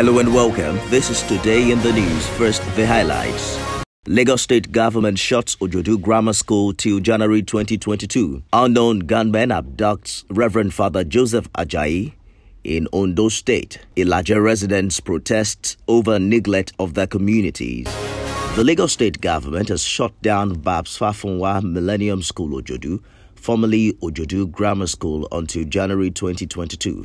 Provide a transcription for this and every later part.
Hello and welcome. This is Today in the News. First, the highlights. Lagos State government shuts Ojodu Grammar School till January 2022. Unknown gunman abducts Reverend Father Joseph Ajayi in Ondo State. Ilaje residents protest over neglect of their communities. The Lagos State government has shut down Babs Fafunwa Millennium School Ojodu, formerly Ojodu Grammar School, until January 2022.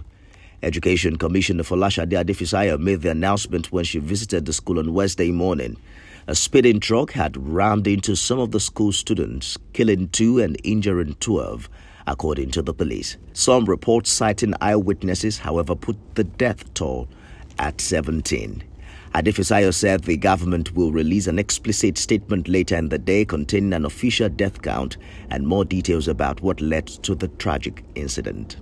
Education Commissioner Folashade Adefisayo made the announcement when she visited the school on Wednesday morning. A speeding truck had rammed into some of the school students, killing two and injuring 12, according to the police. Some reports citing eyewitnesses, however, put the death toll at 17. Adefisayo said the government will release an explicit statement later in the day containing an official death count and more details about what led to the tragic incident.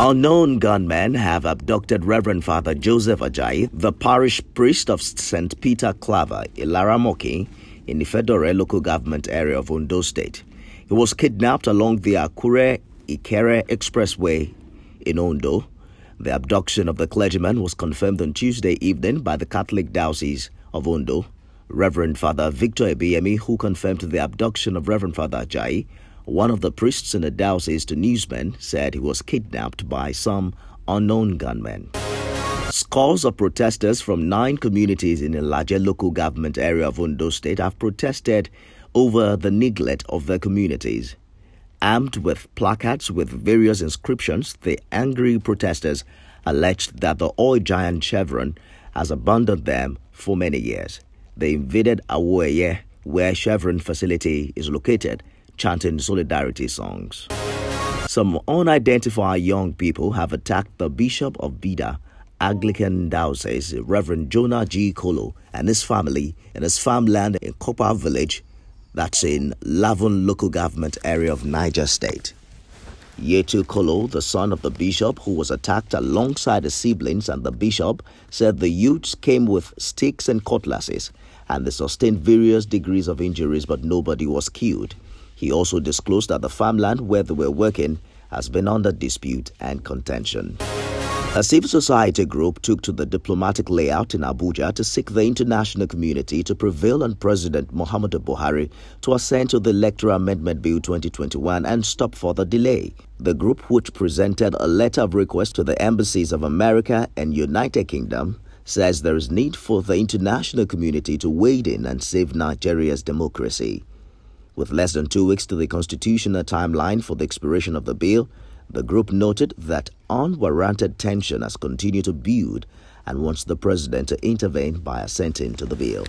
Unknown gunmen have abducted Reverend Father Joseph Ajayi, the parish priest of St. Peter Claver, Ilara-Mokin, in the Ifedore local government area of Ondo State. He was kidnapped along the Akure Ikere Expressway in Ondo. The abduction of the clergyman was confirmed on Tuesday evening by the Catholic Diocese of Ondo. Reverend Father Victor Ebiyemi, who confirmed the abduction of Reverend Father Ajayi, one of the priests in the diocese to newsmen said he was kidnapped by some unknown gunmen. Scores of protesters from nine communities in Ilaje local government area of Ondo State have protested over the neglect of their communities. Armed with placards with various inscriptions, the angry protesters alleged that the oil giant Chevron has abandoned them for many years. They invaded Awoye, where Chevron facility is located, chanting solidarity songs. Some unidentified young people have attacked the Bishop of Bida, Anglican Diocese, Reverend Jonah G. Kolo, and his family in his farmland in Copper Village, that's in Lavun local government area of Niger State. Yetu Kolo, the son of the bishop who was attacked alongside his siblings and the bishop, said the youths came with sticks and cutlasses and they sustained various degrees of injuries but nobody was killed. He also disclosed that the farmland where they were working has been under dispute and contention. A civil society group took to the diplomatic layout in Abuja to seek the international community to prevail on President Muhammadu Buhari to assent to the Electoral Amendment Bill 2021 and stop further delay. The group, which presented a letter of request to the embassies of America and United Kingdom, says there is need for the international community to wade in and save Nigeria's democracy. With less than two weeks to the constitutional timeline for the expiration of the bill, the group noted that unwarranted tension has continued to build and wants the president to intervene by assenting to the bill.